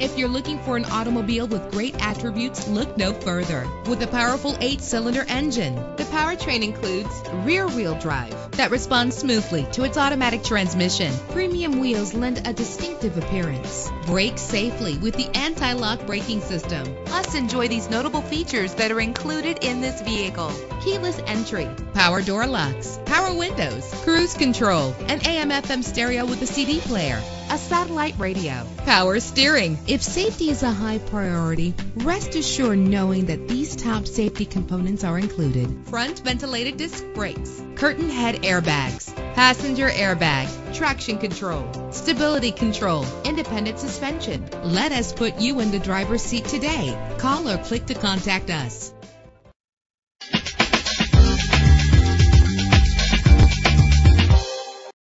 If you're looking for an automobile with great attributes, look no further. With a powerful eight-cylinder engine, the powertrain includes rear-wheel drive that responds smoothly to its automatic transmission. Premium wheels lend a distinctive appearance. Brake safely with the anti-lock braking system. Plus, enjoy these notable features that are included in this vehicle. Keyless entry, power door locks, power windows, cruise control, an AM/FM stereo with a CD player, a satellite radio, power steering. If safety is a high priority, rest assured knowing that these top safety components are included. Front ventilated disc brakes, curtain head airbags, passenger airbag, traction control, stability control, independent suspension. Let us put you in the driver's seat today. Call or click to contact us.